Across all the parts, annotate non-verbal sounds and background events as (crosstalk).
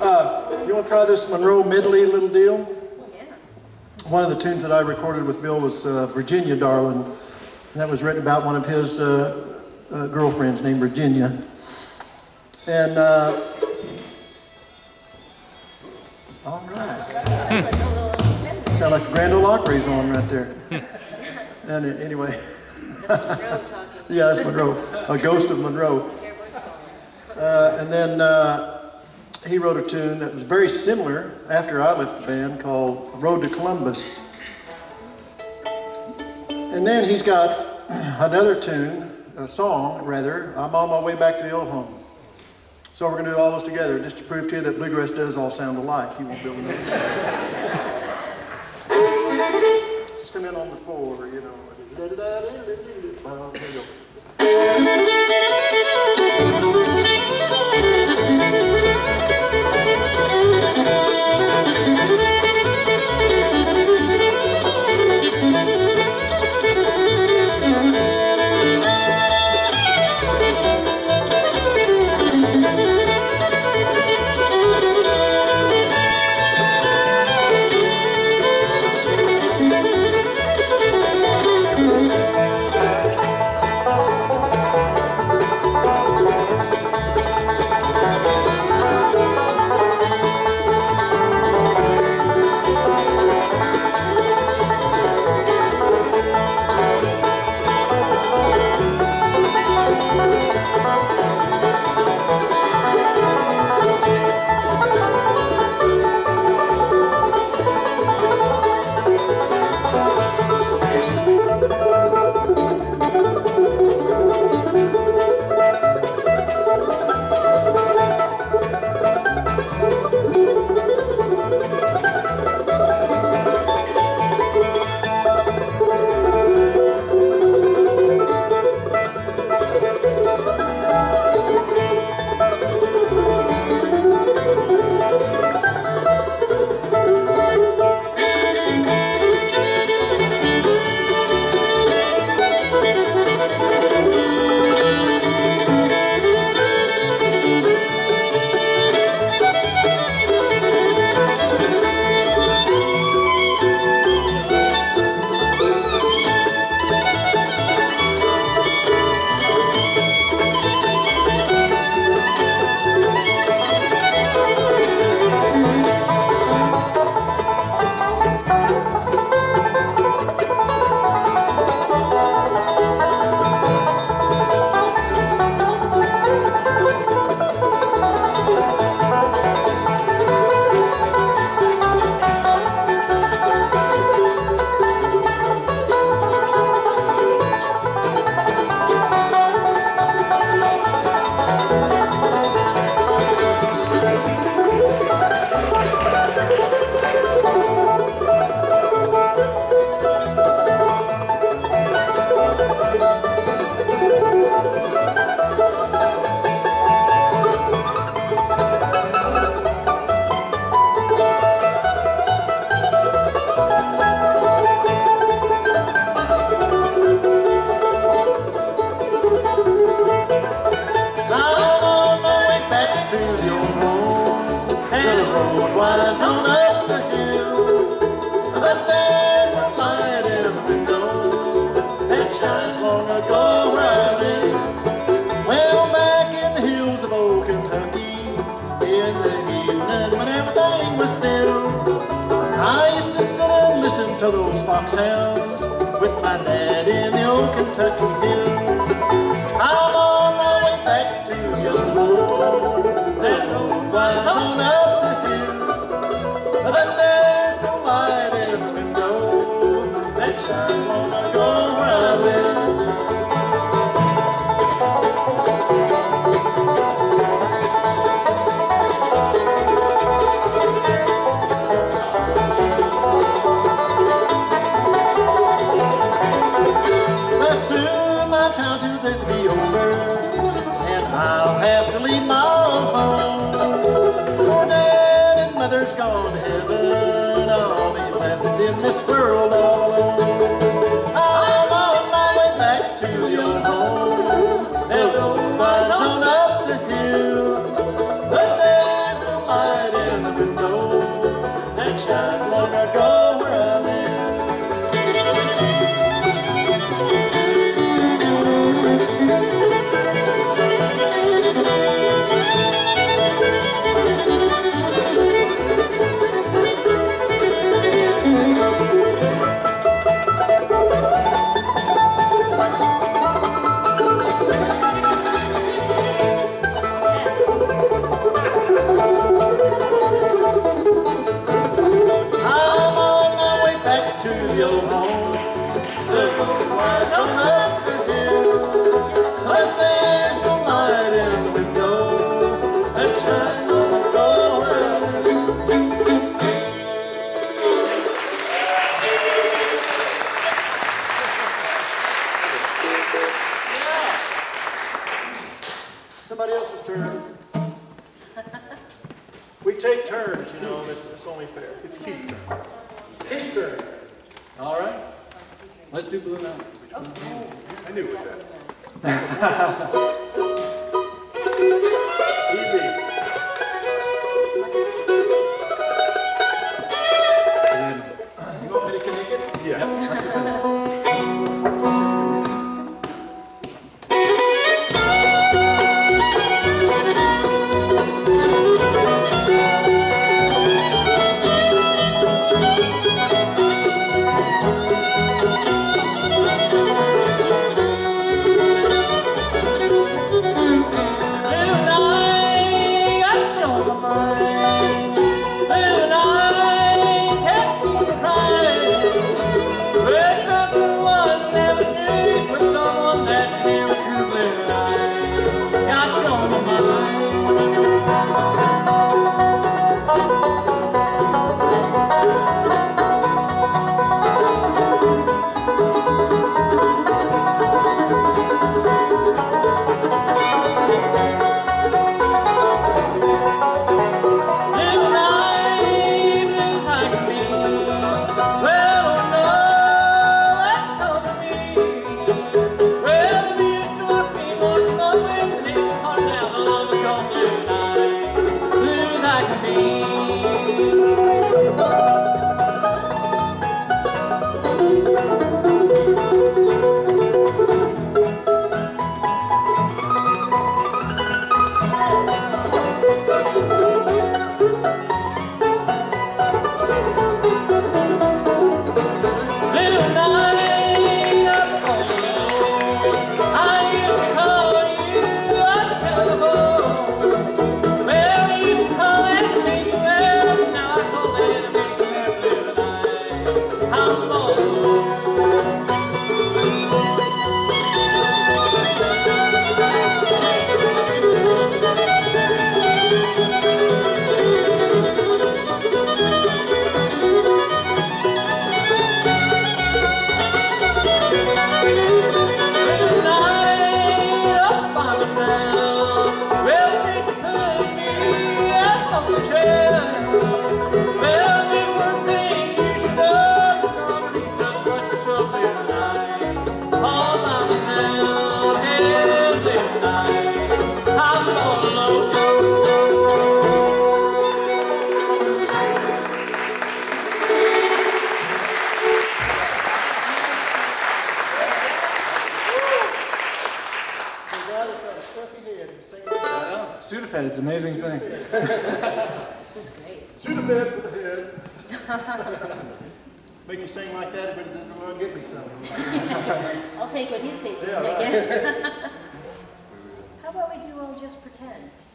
Uh, you want to try this Monroe medley little deal? Yeah. One of the tunes that I recorded with Bill was uh, Virginia Darling. And that was written about one of his uh, uh, girlfriends named Virginia. And, uh, all right. Sound like the Grand Ole Opry's on right there. (laughs) And uh, anyway, (laughs) yeah, that's Monroe, a ghost of Monroe. Uh, and then uh, he wrote a tune that was very similar after I left the band called Road to Columbus. And then he's got (clears throat) another tune, a song rather, I'm on my way back to the old home. So we're going to do all those together just to prove to you that bluegrass does all sound alike. You won't be able to know. (laughs) Just come in on the four, you know. Those foxhounds with my dad in the old Kentucky hills.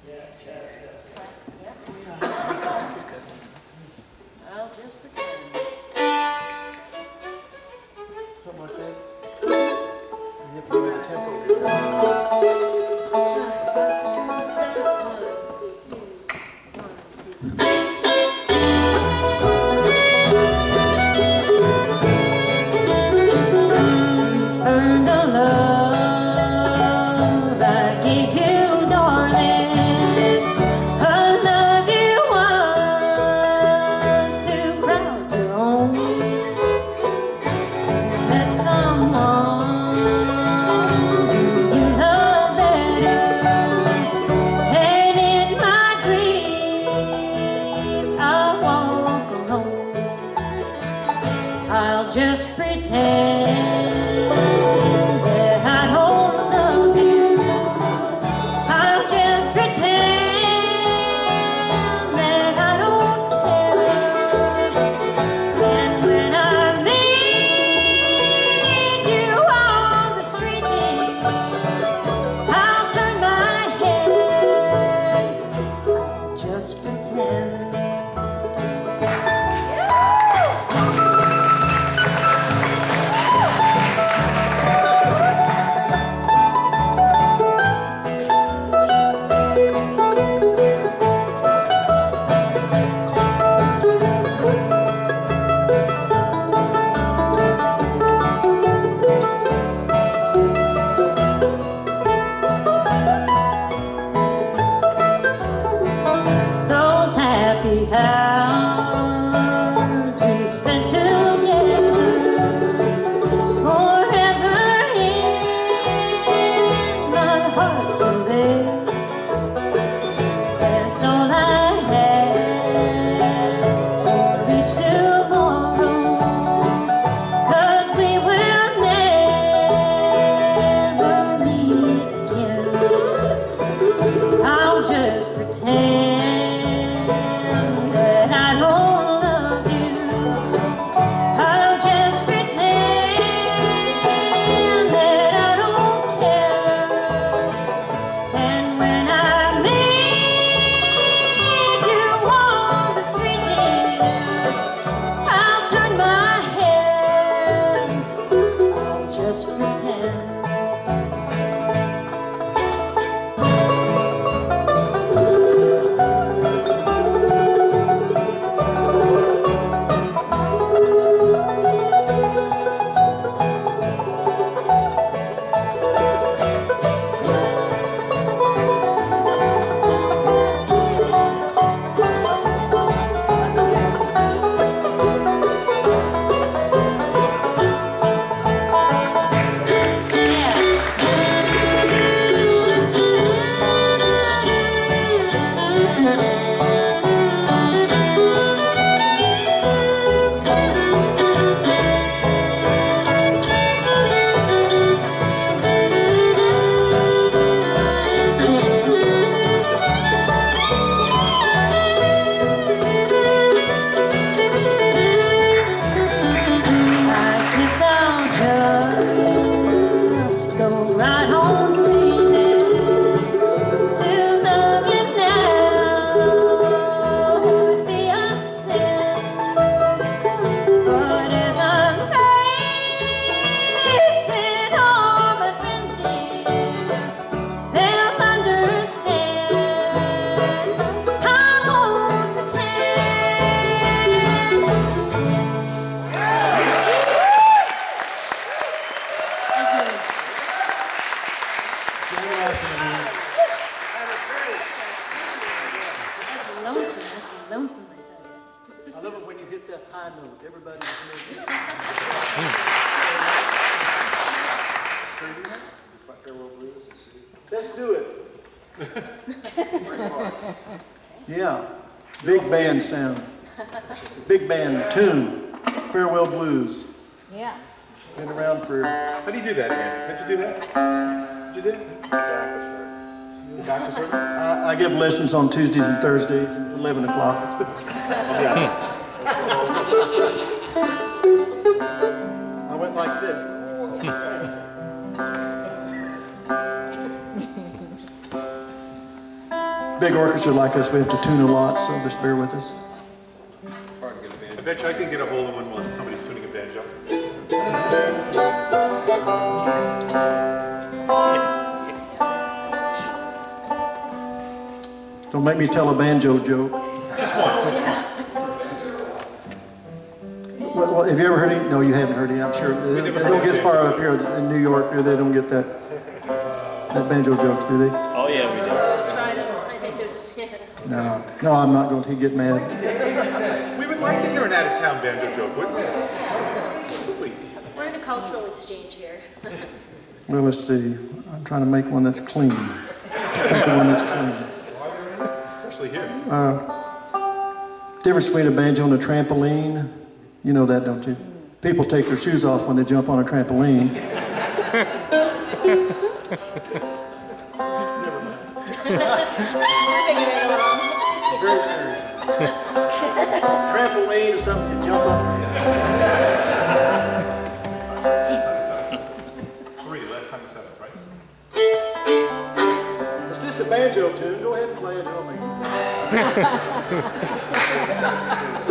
Yes, yes. Lessons on Tuesdays and Thursdays, 11 o'clock. I went like this. Big orchestra like us, we have to tune a lot, so just bear with us. I bet you I can get a hold of one Don't make me tell a banjo joke. Just one. Well, well, have you ever heard any? No, you haven't heard any, I'm sure. They, they don't get it. far up here in New York, do they? They don't get that, that banjo jokes, do they? Oh, yeah, we do. Try to, I think there's, No, no, I'm not going to get mad. We would like to hear an out-of-town banjo joke, wouldn't we? Absolutely. we're in a cultural exchange here. (laughs) Well, let's see. I'm trying to make one that's clean. Make one that's clean. Uh, Here. Difference between a banjo and a trampoline. You know that, don't you? People take their shoes off when they jump on a trampoline. Right along. It's very serious. trampoline is something you jump on. Banjo tune. Go ahead and play it. It'll make (laughs)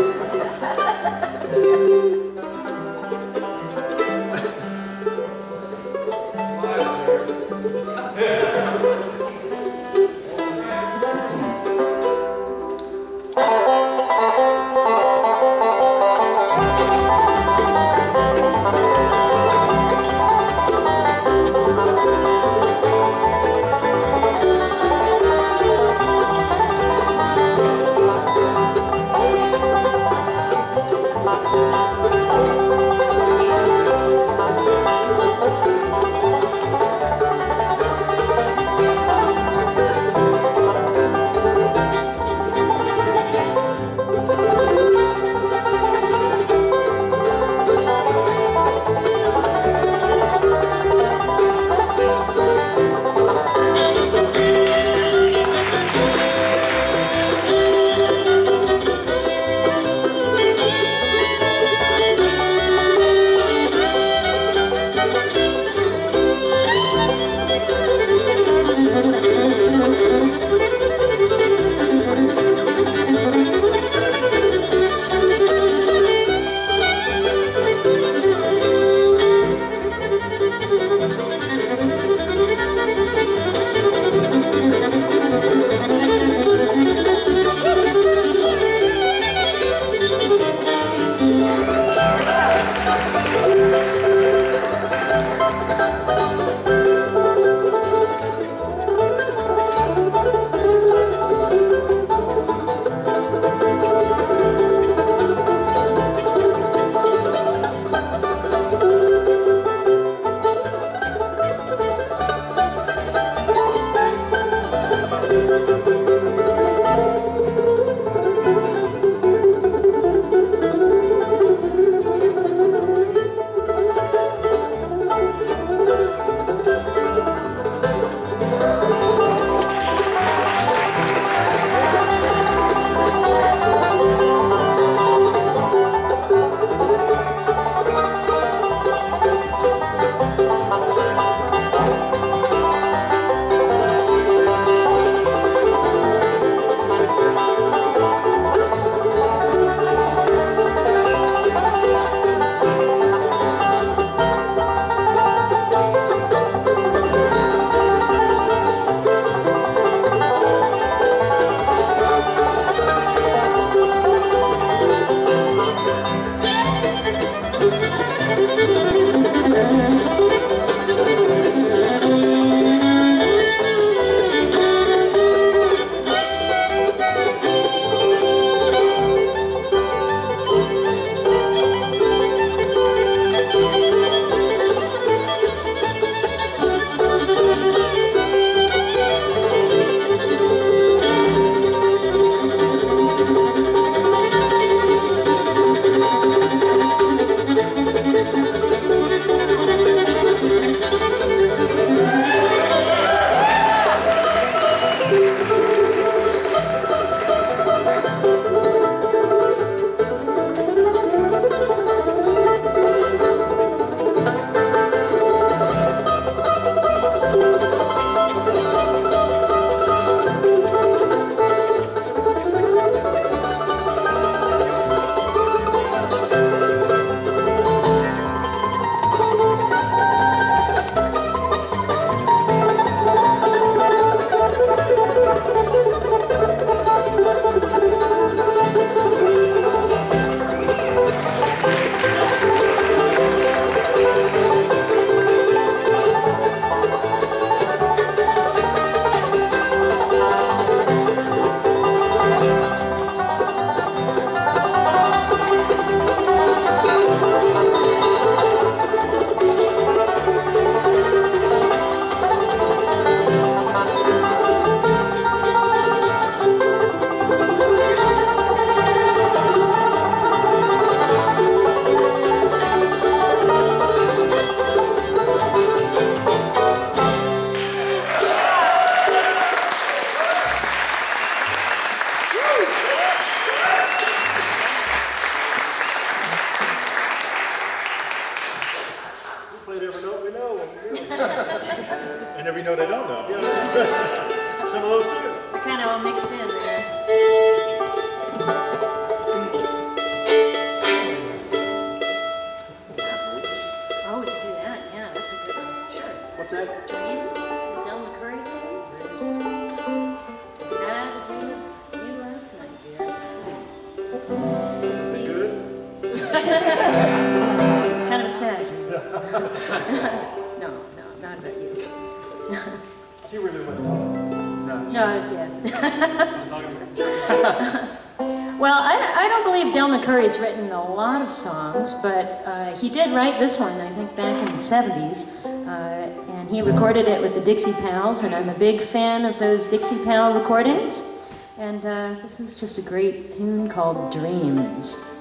this one, I think, back in the 70s. Uh, and he recorded it with the Dixie Pals, and I'm a big fan of those Dixie Pal recordings. And uh, this is just a great tune called Dreams.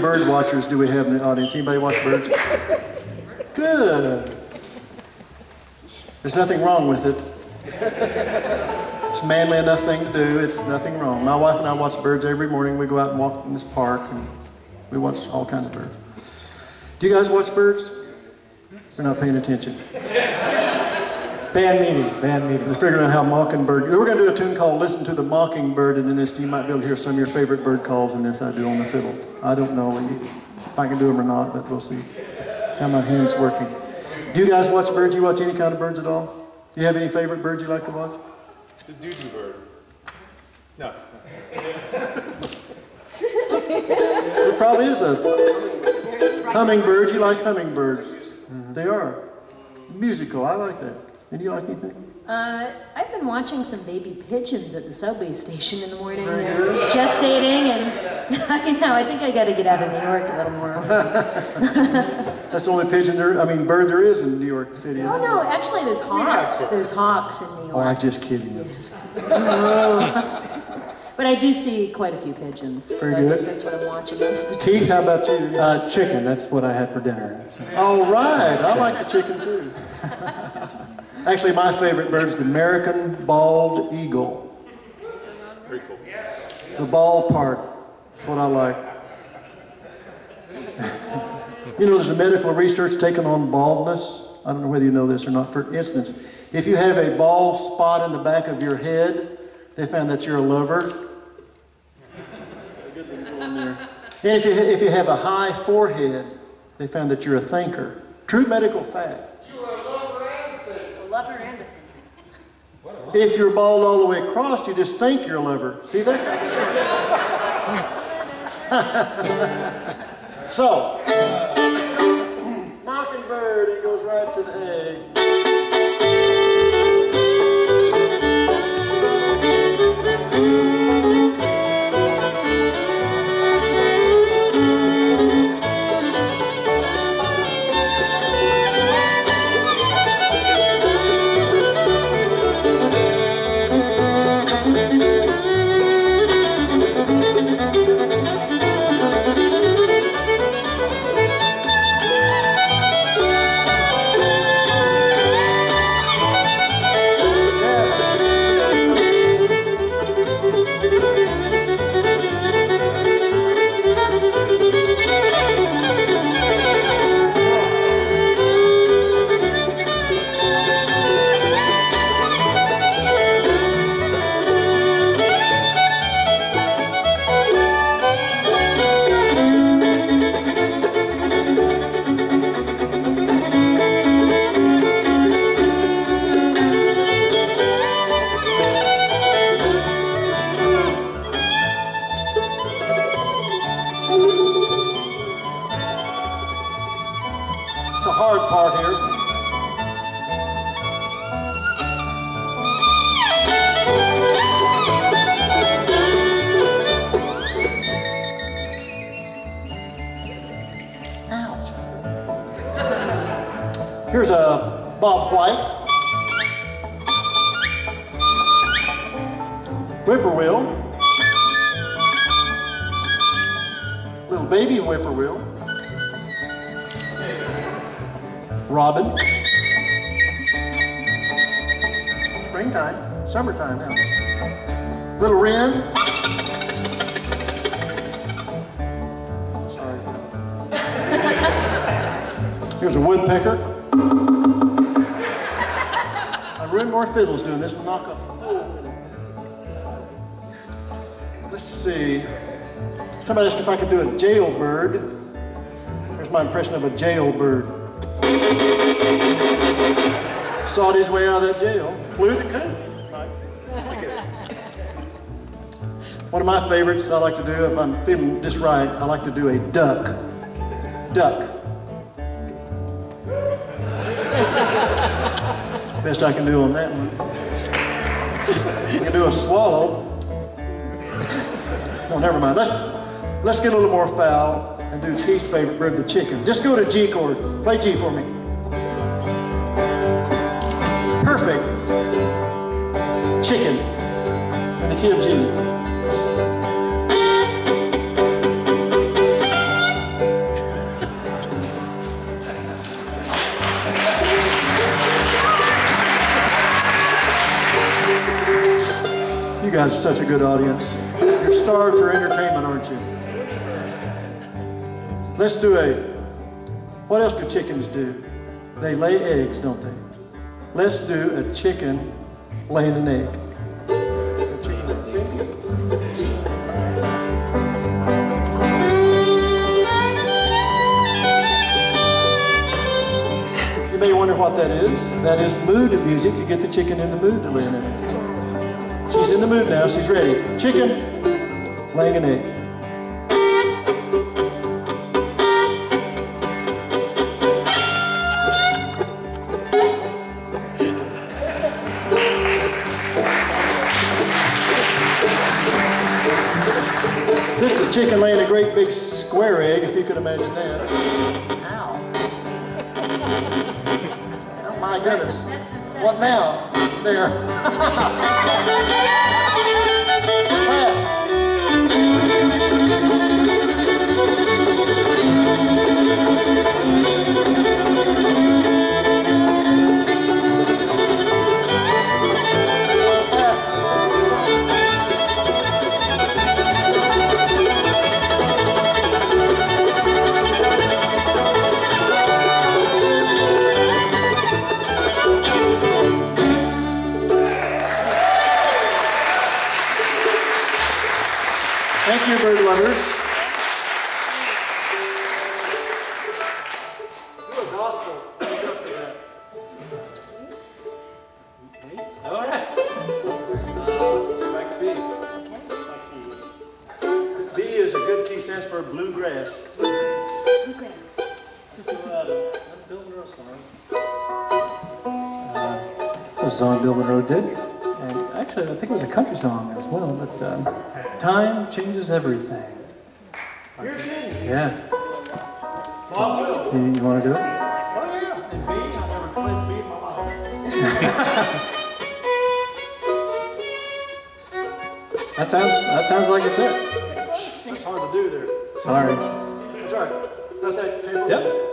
Bird watchers do we have in the audience? Anybody watch birds? Good. There's nothing wrong with it. It's a manly enough thing to do. It's nothing wrong. My wife and I watch birds every morning. We go out and walk in this park and we watch all kinds of birds. Do you guys watch birds? You're not paying attention. Band meeting, band meeting. We're figuring out how mockingbird. We're going to do a tune called "Listen to the Mockingbird," and in this you might be able to hear some of your favorite bird calls in this. I do on the fiddle. I don't know if I can do them or not, but we'll see how my hands working. Do you guys watch birds? You watch any kind of birds at all? Do you have any favorite birds you like to watch? The doo-doo bird. No. There probably is a hummingbird. You like hummingbirds? They are musical. I like that. And you like anything? Uh, I've been watching some baby pigeons at the subway station in the morning. Very They're good. gestating, and (laughs) I know. I think I got to get out of New York a little more. (laughs) That's the only pigeon there. I mean, bird there is in New York City. oh no, actually, there's hawks. There's hawks in New York. Oh, I'm York. just kidding. I'm just kidding. (laughs) But I do see quite a few pigeons. Very so I guess good. that's what I'm watching most of the time. Keith, how about you? Uh, chicken, that's what I had for dinner. All right, I like the chicken too. Actually, my favorite bird is the American bald eagle. Very cool. The bald part. That's what I like. You know, there's a medical research taken on baldness. I don't know whether you know this or not. For instance, if you have a bald spot in the back of your head, they found that you're a lover. And if you, if you have a high forehead, they found that you're a thinker. True medical fact. A lover and a thinker. If you're bald all the way across, you just think you're a liver. See, that? (laughs) so. (clears throat) Mockingbird, it goes right to the egg. Whippoorwill. Little baby whippoorwill. Robin. Springtime, summertime now. Little wren. Sorry. Here's a woodpecker. I ruined more fiddles doing this. Knock up. Let's see. Somebody asked if I could do a jailbird. Here's my impression of a jailbird sawed his way out of that jail, flew the coop. One of my favorites I like to do, if I'm feeling just right, I like to do a duck. Duck. Best I can do on that one. You can do a swallow. No, never mind. Let's let's get a little more foul and do Keith's favorite rib, the chicken. Just go to G chord. Play G for me. Perfect. Chicken. And the key of G. (laughs) You guys are such a good audience. Starved for entertainment, aren't you? Let's do a. What else do chickens do? They lay eggs, don't they? Let's do a chicken laying an egg. You may wonder what that is. That is mood music to get the chicken in the mood to lay an egg. She's in the mood now. She's ready. Chicken laying an egg. This is a chicken laying a great big square egg, if you could imagine that. (laughs) Ow. (laughs) Oh my goodness. What now? There. (laughs) Thank you, changes everything. You're kidding. Yeah. You, you want to do it? Oh, yeah. And B, I never played B in my life. (laughs) That sounds, that sounds like it's it. It's hard to do there. Sorry. Right. Let that table. Yep.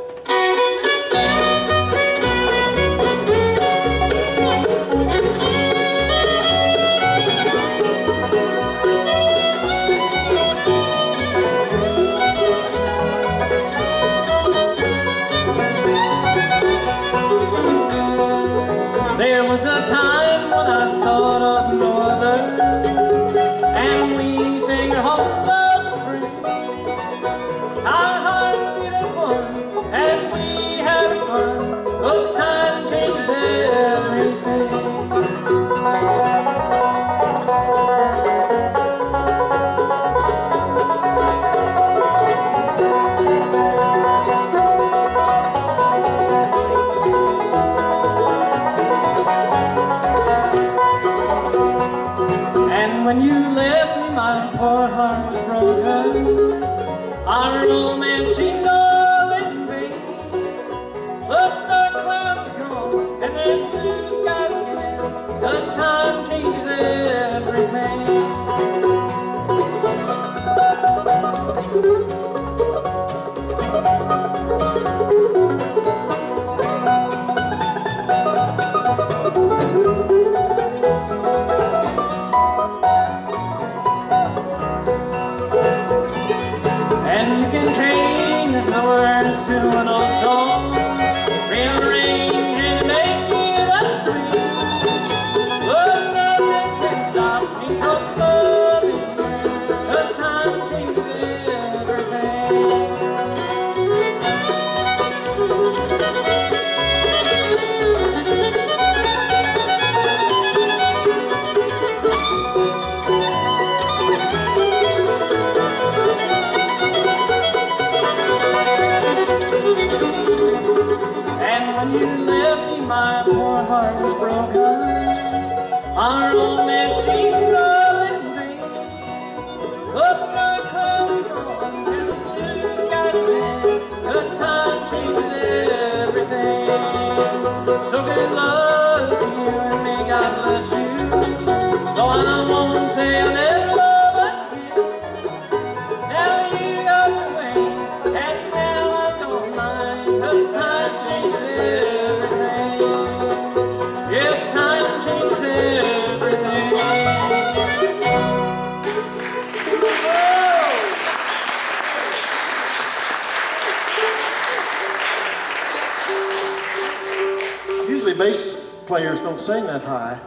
Players don't sing that high.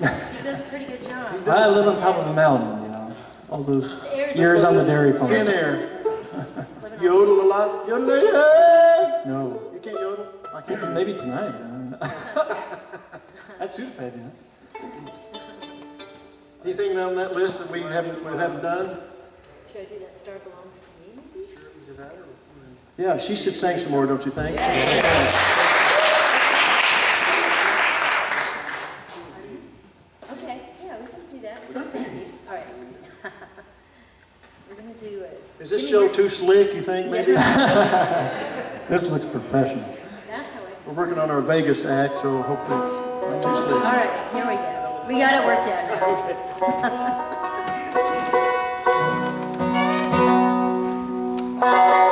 He does a pretty good job. (laughs) I live on top of a mountain, you know. It's all those The air's years on the dairy farm. Thin air. (laughs) Yodel a lot. Yodel, hey! No, You can't yodel? I can't. (clears throat) maybe tonight. I don't. (laughs) That's Sudafed, you know. Anything on that list that we haven't, we haven't done? Should I do that star belongs to me, maybe? Yeah, she should sing some more, don't you think? Okay, yeah, we can do that. We're just gonna do, all right. We're gonna do it. Is this show too slick, you think, maybe? (laughs) This looks professional. That's how We're working on our Vegas act, so hopefully it's not too slick. right, here we go. We got it worked out (laughs) now. (laughs)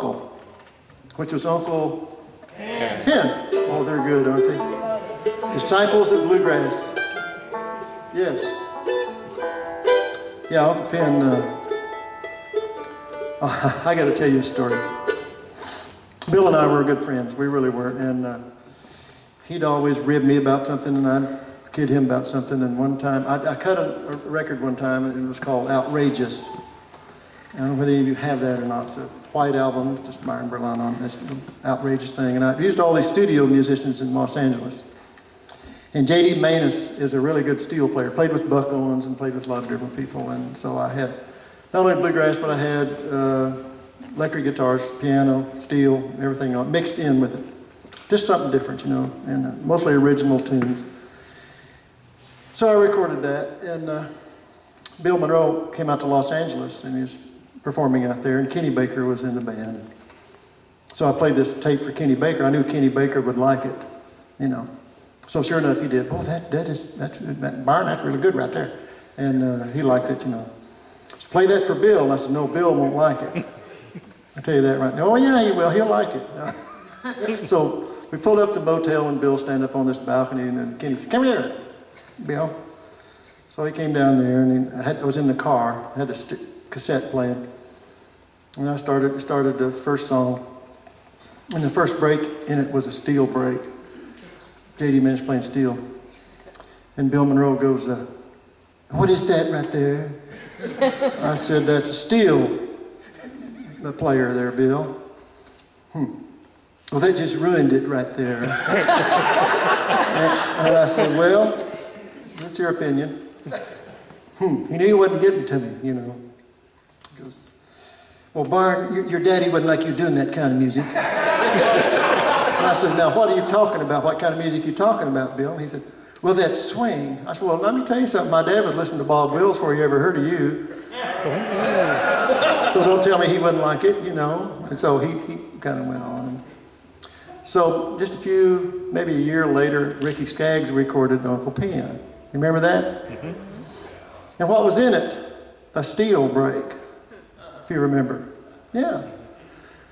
uncle, which was Uncle Pen? Oh, they're good, aren't they? Disciples of Bluegrass. Yes. Yeah, Uncle Pen. Uh, (laughs) I got to tell you a story. Bill and I were good friends. We really were, and uh, he'd always rib me about something, and I'd kid him about something. And one time, I, I cut a, a record one time, and it was called Outrageous. I don't know whether any of you have that or not. It's a white album, just Byron Berline on this outrageous thing. And I've used all these studio musicians in Los Angeles. And J.D. Maness is a really good steel player. Played with Buck Owens and played with a lot of different people. And so I had not only bluegrass, but I had uh, electric guitars, piano, steel, everything mixed in with it. Just something different, you know, and uh, mostly original tunes. So I recorded that, and uh, Bill Monroe came out to Los Angeles, and he was performing out there, and Kenny Baker was in the band. So I played this tape for Kenny Baker. I knew Kenny Baker would like it, you know. So sure enough, he did. Oh, that that is that's that Byron, that's really good right there, and uh, he liked it, you know. Play that for Bill. And I said, no, Bill won't like it. (laughs) I tell you that right now. Oh yeah, he will. He'll like it. (laughs) so we pulled up the motel, and Bill stand up on this balcony, and Kenny said, "Come here, Bill." So he came down there, and I, had, I was in the car. I had the st- cassette playing, and I started started the first song. And the first break in it was a steel break. J.D. Maness playing steel, and Bill Monroe goes, uh, "What is that right there?" I said, "That's a steel." The player there, Bill. Hmm. Well, that just ruined it right there. and, and I said, Well, that's your opinion. Hmm. He knew he wasn't getting to me, you know. Goes, Well, Barn, your, your daddy wouldn't like you doing that kind of music. I said, Now, what are you talking about? What kind of music are you talking about, Bill? And he said, Well, that swing. I said, Well, let me tell you something. My dad was listening to Bob Wills before he ever heard of you. so don't tell me he wouldn't like it, you know. And so he, he kind of went on. So just a few, maybe a year later, Ricky Skaggs recorded Uncle Pen. You remember that? Mm-hmm. And what was in it? A steel break, if you remember. Yeah.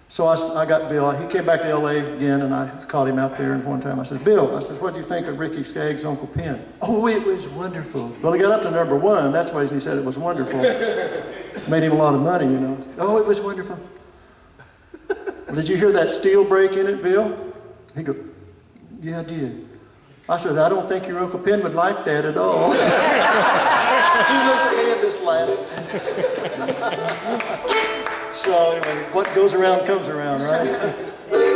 So I, I got Bill. He came back to LA again, and I called him out there. And one time I said, Bill, I said, what do you think of Ricky Skaggs' Uncle Pen? Oh, it was wonderful. Well, he got up to number one. That's why he said it was wonderful. (laughs) Made him a lot of money, you know. Oh, it was wonderful. Well, did you hear that steel break in it, Bill? He go, yeah, I did. I said, I don't think your Uncle Pen would like that at all. (laughs) he looked at me and just laughed. So anyway, what goes around comes around, right?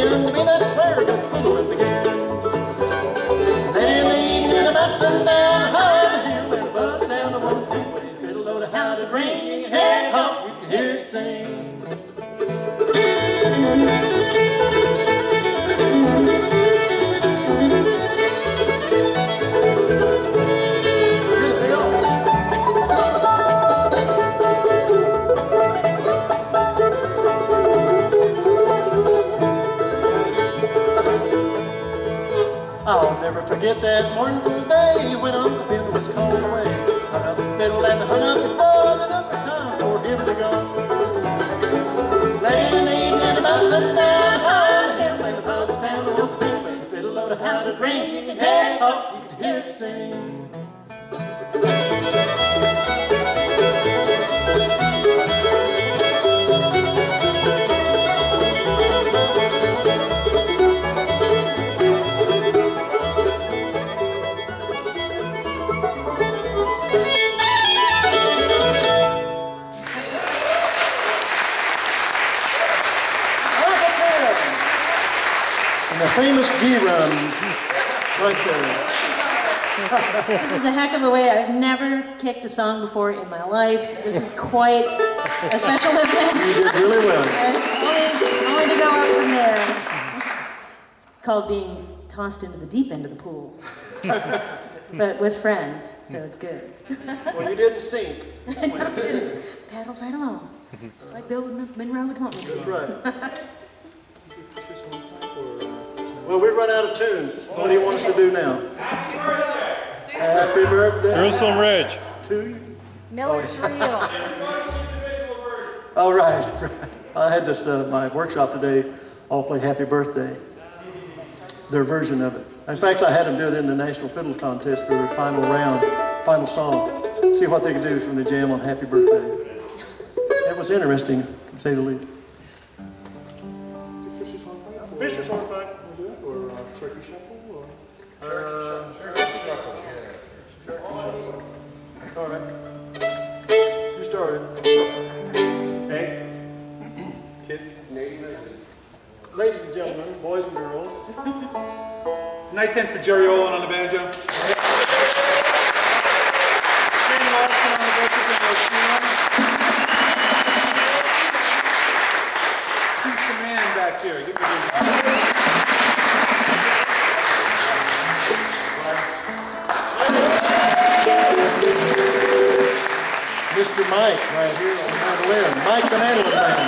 Jenny Lind. To me, that's fiddling began. Then in the evening, the mountain a heck of a way. I've never kicked a song before in my life. This is quite a special event. You did really well. (laughs) Only, only to go up from there. It's called being tossed into the deep end of the pool. (laughs) but with friends, so it's good. Well, you didn't sink. (laughs) It's paddle right along. Just like Bill Mon- Monroe would want me to. That's right. Well, we've run out of tunes. What do you want us to do now? Happy birthday Jerusalem Ridge. to you. Miller's Reel. (laughs) All right. I had this, uh, my workshop today, all play Happy Birthday. Their version of it. In fact, I had them do it in the National Fiddle Contest for their final round, final song. See what they could do from the jam on Happy Birthday. It was interesting, to say the least. Fisher's Hornpipe? Fisher's Hornpipe, we'll do it, or uh, Turkey Shuffle, or? All Ladies and gentlemen, boys and girls, (laughs) nice hand for Jerry Oland on the banjo. Back here. Give me Mr. Mike right here on the mandolin. Mike the mandolin.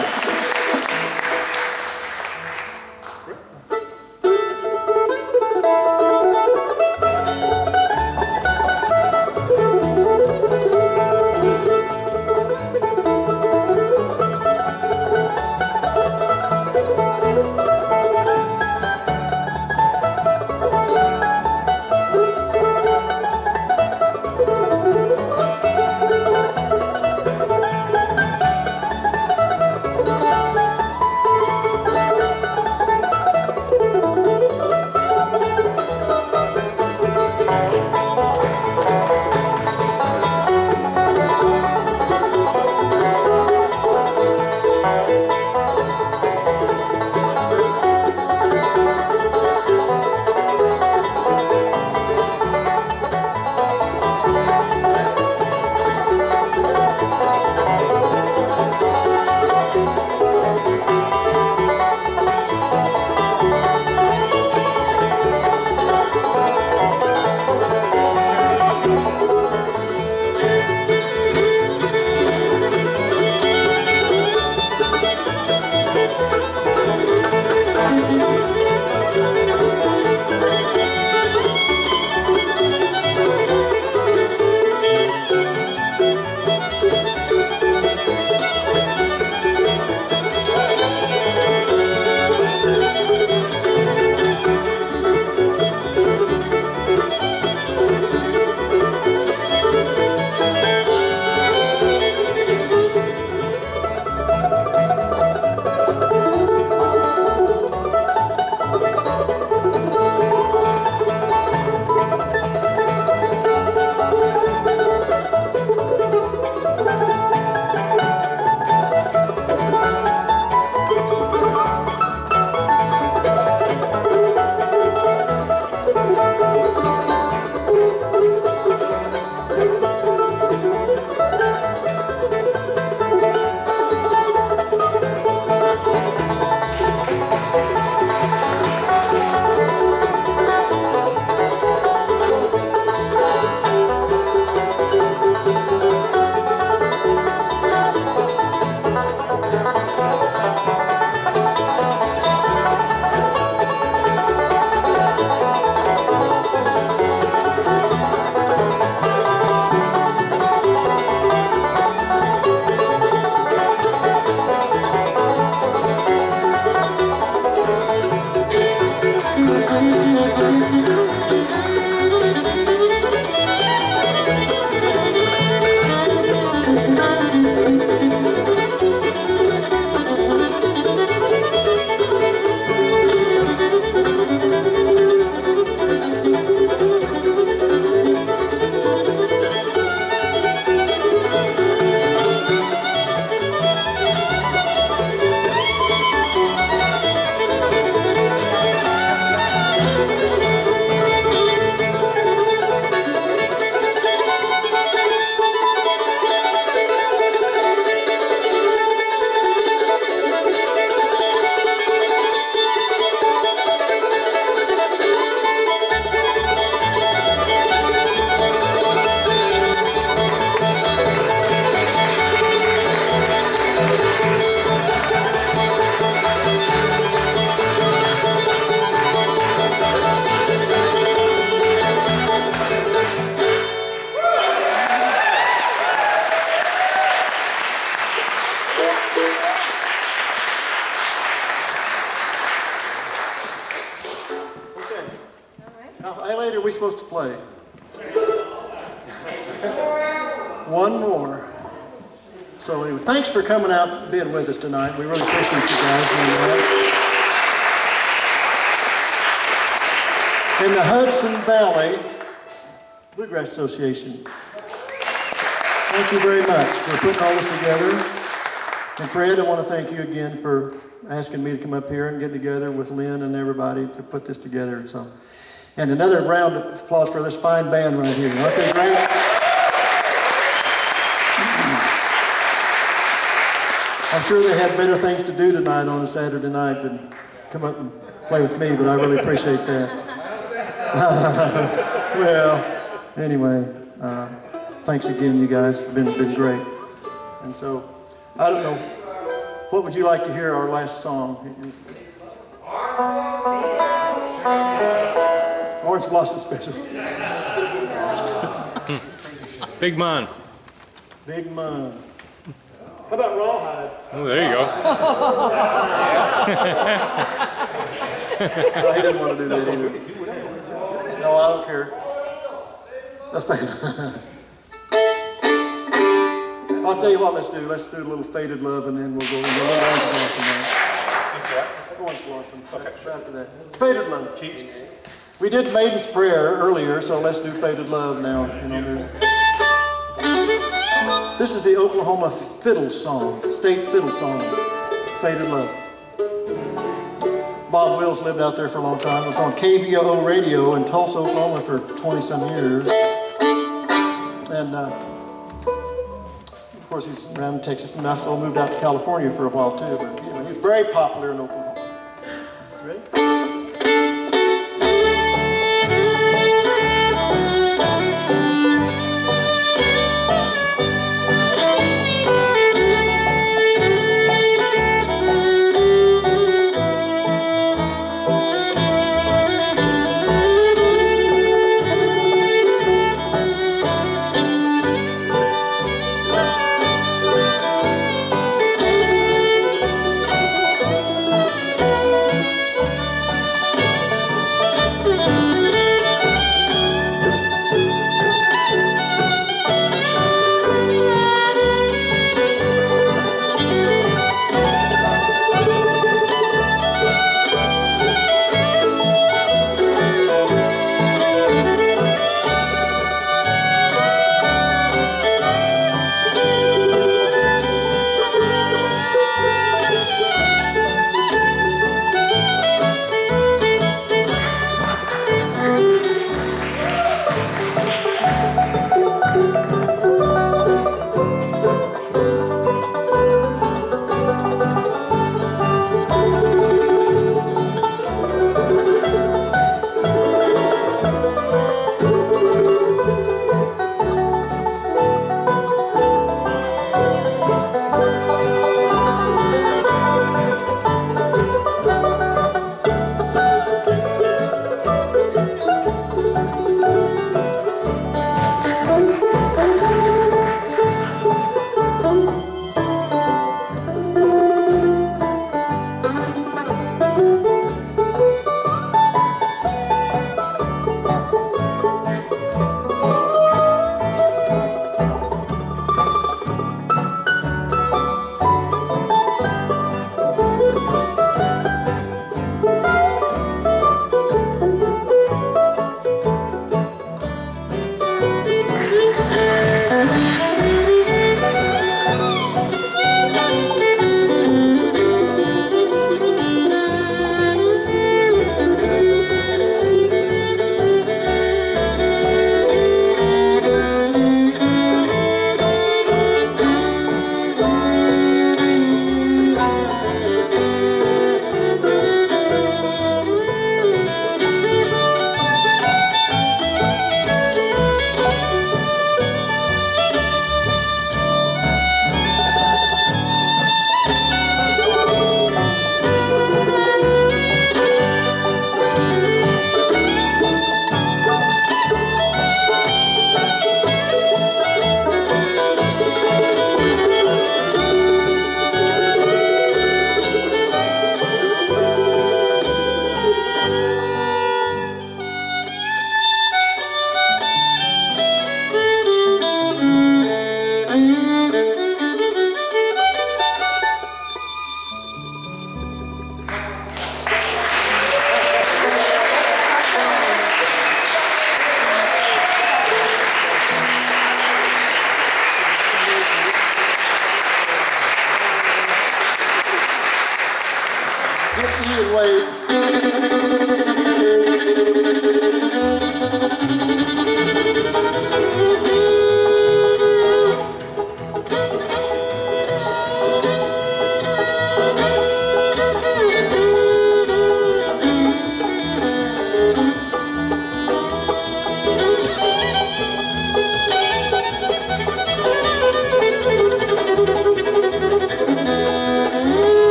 For coming out and being with us tonight. We really appreciate you guys. And, In the Hudson Valley Bluegrass Association. Thank you very much for putting all this together. And Fred, I want to thank you again for asking me to come up here and get together with Lynn and everybody to put this together. And so, and another round of applause for this fine band right here. Great? I'm sure they had better things to do tonight on a Saturday night than come up and play with me, but I really appreciate that. (laughs) well, anyway, uh, thanks again, you guys. It's been, been great. And so, I don't know, what would you like to hear our last song? Orange Blossom Special. Big man. Big Mon. How about Rawhide? Oh, there you go. (laughs) No, he (laughs) didn't want to do that either. No, I don't care. That's fine. (laughs) I'll tell you what, let's do. Let's do a little faded love and then we'll go into a little orange blossom now. Orange blossom. After that. Faded love. We did Maiden's Prayer earlier, so let's do faded love now. You know, there's- this is the Oklahoma fiddle song, state fiddle song, Faded Love. Bob Wills lived out there for a long time. Was on KVOO radio in Tulsa, Oklahoma for 20 some years. And uh, of course, he's around Texas and also moved out to California for a while too. But anyway, he was very popular in Oklahoma. Ready?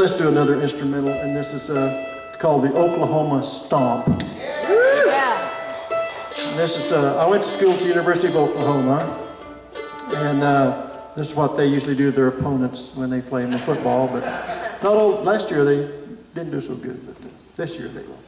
Let's do another instrumental, and this is uh, called the Oklahoma Stomp. And This is, uh, I went to school at the University of Oklahoma, and uh, this is what they usually do to their opponents when they play them in football, but not all, last year they didn't do so good, but uh, this year they will.